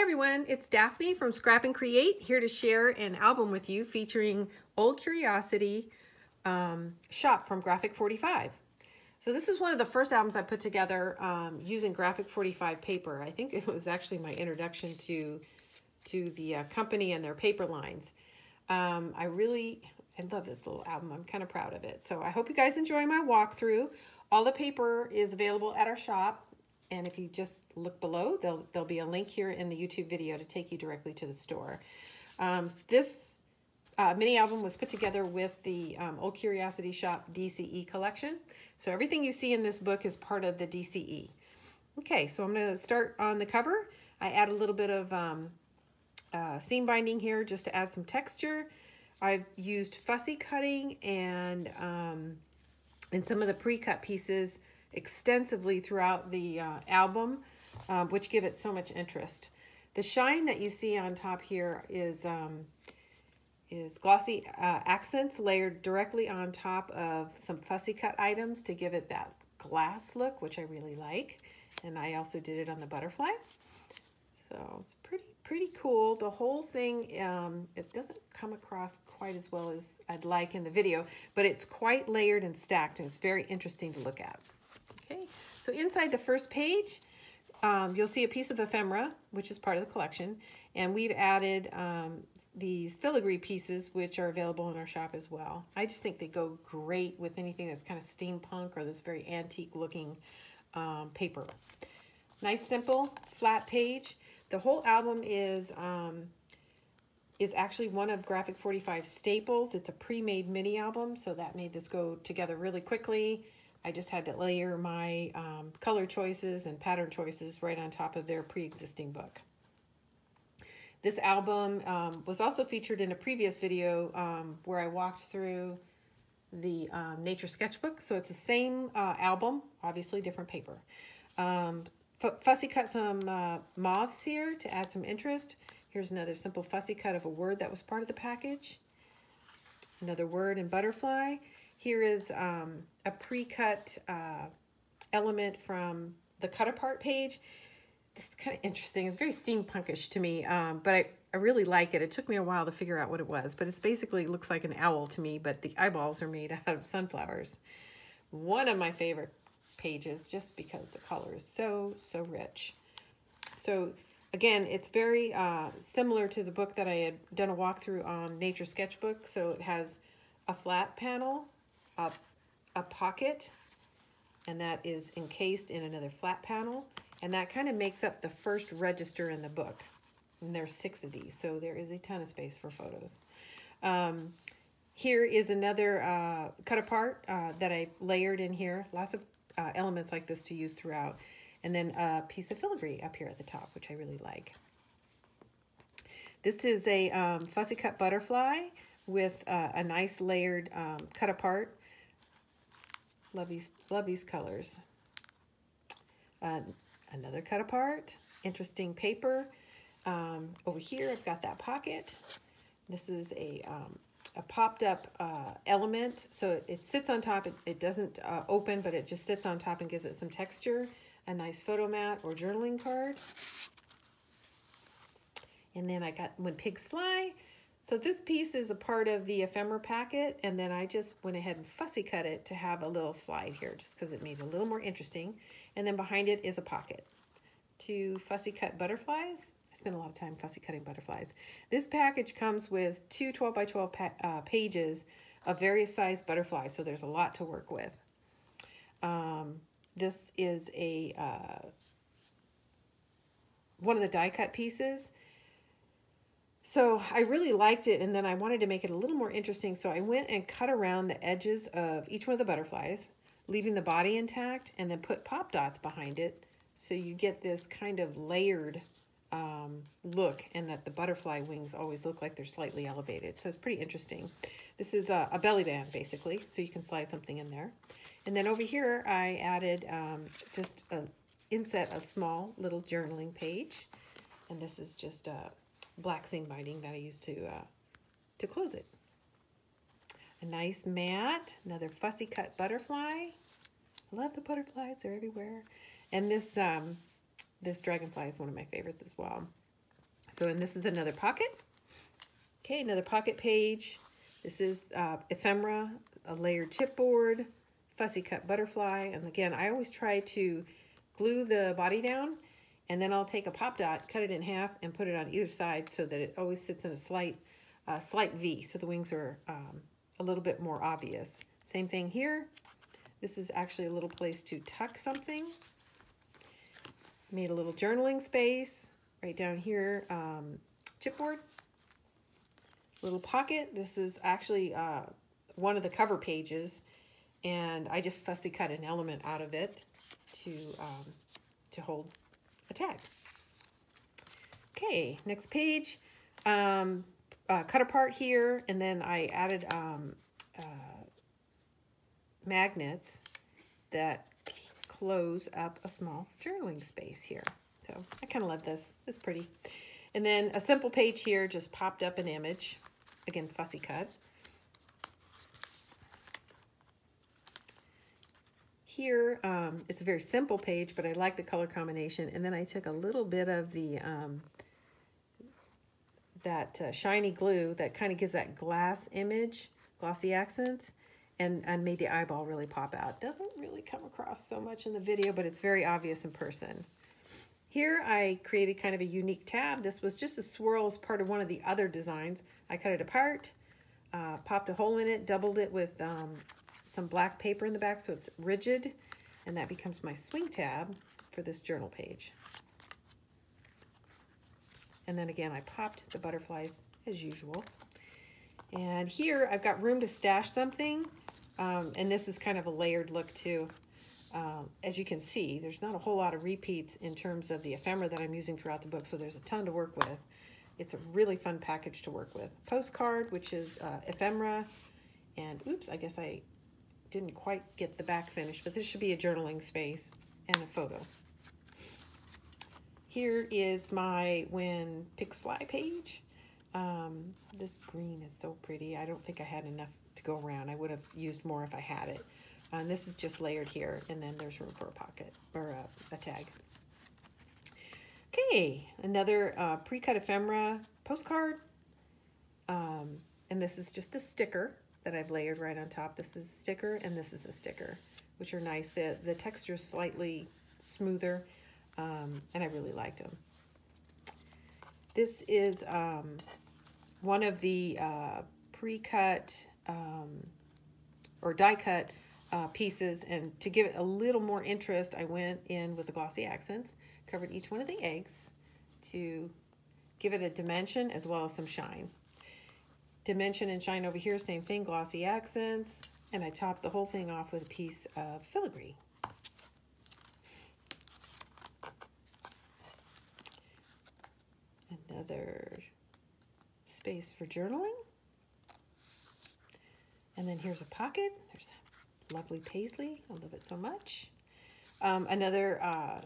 Hey everyone, it's Daphne from Scrap N Create here to share an album with you featuring Old Curiosity um, Shop from Graphic 45. So this is one of the first albums I put together um, using Graphic 45 paper. I think it was actually my introduction to, to the uh, company and their paper lines. Um, I really, I love this little album. I'm kind of proud of it. So I hope you guys enjoy my walkthrough. All the paper is available at our shop. And if you just look below, there'll, there'll be a link here in the YouTube video to take you directly to the store. Um, this uh, mini album was put together with the um, Old Curiosity Shop DCE collection. So everything you see in this book is part of the DCE. Okay, so I'm going to start on the cover. I add a little bit of um, uh, seam binding here just to add some texture. I've used fussy cutting and, um, and some of the pre-cut pieces extensively throughout the uh, album, um, which give it so much interest. The shine that you see on top here is, um, is glossy uh, accents layered directly on top of some fussy cut items to give it that glass look, which I really like. And I also did it on the butterfly. So it's pretty, pretty cool. The whole thing, um, it doesn't come across quite as well as I'd like in the video, but it's quite layered and stacked and it's very interesting to look at. So inside the first page, um, you'll see a piece of ephemera, which is part of the collection, and we've added um, these filigree pieces, which are available in our shop as well. I just think they go great with anything that's kind of steampunk or this very antique looking um, paper. Nice, simple, flat page. The whole album is um, is actually one of Graphic 45 staples. It's a pre-made mini album, so that made this go together really quickly. I just had to layer my um, color choices and pattern choices right on top of their pre-existing book. This album um, was also featured in a previous video um, where I walked through the um, Nature Sketchbook. So it's the same uh, album, obviously different paper. Um, fussy cut some uh, moths here to add some interest. Here's another simple fussy cut of a word that was part of the package. Another word in butterfly. Here is um, a pre-cut uh, element from the cut apart page. This is kind of interesting. It's very steampunkish to me, um, but I, I really like it. It took me a while to figure out what it was, but it's basically looks like an owl to me, but the eyeballs are made out of sunflowers. One of my favorite pages just because the color is so, so rich. So again, it's very uh, similar to the book that I had done a walkthrough on Nature Sketchbook. So it has a flat panel a, a pocket and that is encased in another flat panel and that kind of makes up the first register in the book. And there's six of these so there is a ton of space for photos. Um, here is another uh, cut apart uh, that I layered in here. Lots of uh, elements like this to use throughout. And then a piece of filigree up here at the top which I really like. This is a um, fussy cut butterfly with uh, a nice layered um, cut apart Love these, love these colors. Uh, another cut apart, interesting paper. Um, over here, I've got that pocket. This is a, um, a popped up uh, element. So it, it, sits on top. It, it doesn't uh, open, but it just sits on top and gives it some texture. A nice photo mat or journaling card. And then I got When Pigs Fly. So this piece is a part of the ephemera packet, and then I just went ahead and fussy cut it to have a little slide here, just because it made it a little more interesting. And then behind it is a pocket. To fussy cut butterflies, I spent a lot of time fussy cutting butterflies. This package comes with two 12 by 12 pa uh, pages of various size butterflies, so there's a lot to work with. Um, this is a uh, one of the die cut pieces so I really liked it and then I wanted to make it a little more interesting. So I went and cut around the edges of each one of the butterflies, leaving the body intact and then put pop dots behind it. So you get this kind of layered um, look and that the butterfly wings always look like they're slightly elevated. So it's pretty interesting. This is a, a belly band basically, so you can slide something in there. And then over here I added um, just a inset a small little journaling page. And this is just a black seam binding that I used to, uh, to close it. A nice mat, another fussy cut butterfly. I love the butterflies, they're everywhere. And this, um, this dragonfly is one of my favorites as well. So, and this is another pocket. Okay, another pocket page. This is uh, ephemera, a layered chipboard, fussy cut butterfly. And again, I always try to glue the body down and then I'll take a pop dot, cut it in half and put it on either side so that it always sits in a slight, uh, slight V. So the wings are um, a little bit more obvious. Same thing here. This is actually a little place to tuck something. Made a little journaling space right down here. Um, chipboard, little pocket. This is actually uh, one of the cover pages and I just fussy cut an element out of it to, um, to hold a tag. Okay, next page. Um, uh, cut apart here, and then I added um, uh, magnets that close up a small journaling space here. So I kind of love this. It's pretty. And then a simple page here just popped up an image. Again, fussy cut. Here, um, it's a very simple page, but I like the color combination. And then I took a little bit of the um, that uh, shiny glue that kind of gives that glass image, glossy accents, and, and made the eyeball really pop out. Doesn't really come across so much in the video, but it's very obvious in person. Here I created kind of a unique tab. This was just a swirl as part of one of the other designs. I cut it apart, uh, popped a hole in it, doubled it with um, some black paper in the back so it's rigid and that becomes my swing tab for this journal page. And then again, I popped the butterflies as usual. And here I've got room to stash something. Um, and this is kind of a layered look too. Um, as you can see, there's not a whole lot of repeats in terms of the ephemera that I'm using throughout the book, so there's a ton to work with. It's a really fun package to work with. Postcard, which is uh, ephemera, and oops, I guess I didn't quite get the back finish, but this should be a journaling space and a photo. Here is my When Pigs Fly page. Um, this green is so pretty. I don't think I had enough to go around. I would have used more if I had it. And this is just layered here, and then there's room for a pocket or a, a tag. Okay, another uh, pre-cut ephemera postcard. Um, and this is just a sticker that I've layered right on top. This is a sticker and this is a sticker, which are nice. The, the texture is slightly smoother um, and I really liked them. This is um, one of the uh, pre-cut um, or die-cut uh, pieces and to give it a little more interest I went in with the glossy accents, covered each one of the eggs to give it a dimension as well as some shine. Dimension and shine over here, same thing, glossy accents. And I topped the whole thing off with a piece of filigree. Another space for journaling. And then here's a pocket. There's that lovely paisley. I love it so much. Um, another uh,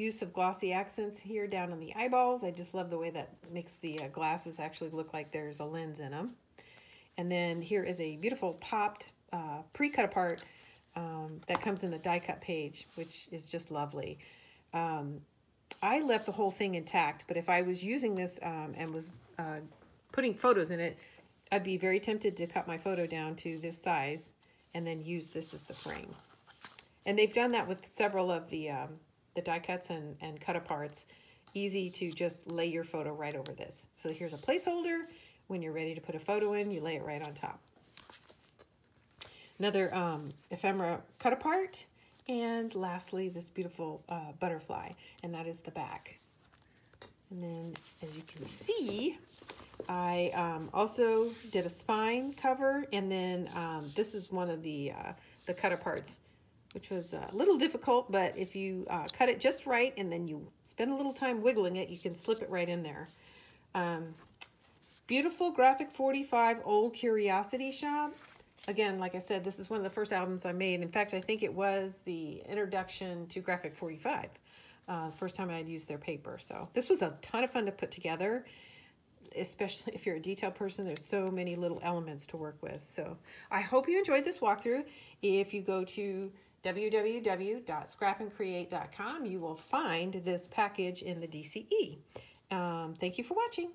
use of glossy accents here down on the eyeballs. I just love the way that makes the uh, glasses actually look like there's a lens in them. And then here is a beautiful popped uh, pre-cut apart um, that comes in the die cut page, which is just lovely. Um, I left the whole thing intact, but if I was using this um, and was uh, putting photos in it, I'd be very tempted to cut my photo down to this size and then use this as the frame. And they've done that with several of the um, the die cuts and, and cut aparts, easy to just lay your photo right over this. So here's a placeholder. When you're ready to put a photo in, you lay it right on top. Another um, ephemera cut apart. And lastly, this beautiful uh, butterfly, and that is the back. And then, as you can see, I um, also did a spine cover, and then um, this is one of the uh, the cut aparts which was a little difficult, but if you uh, cut it just right and then you spend a little time wiggling it, you can slip it right in there. Um, beautiful Graphic 45 Old Curiosity Shop. Again, like I said, this is one of the first albums I made. In fact, I think it was the introduction to Graphic 45. Uh, first time I'd used their paper. So this was a ton of fun to put together, especially if you're a detail person. There's so many little elements to work with. So I hope you enjoyed this walkthrough. If you go to www.scrapncreate.com, you will find this package in the DCE. Um, thank you for watching.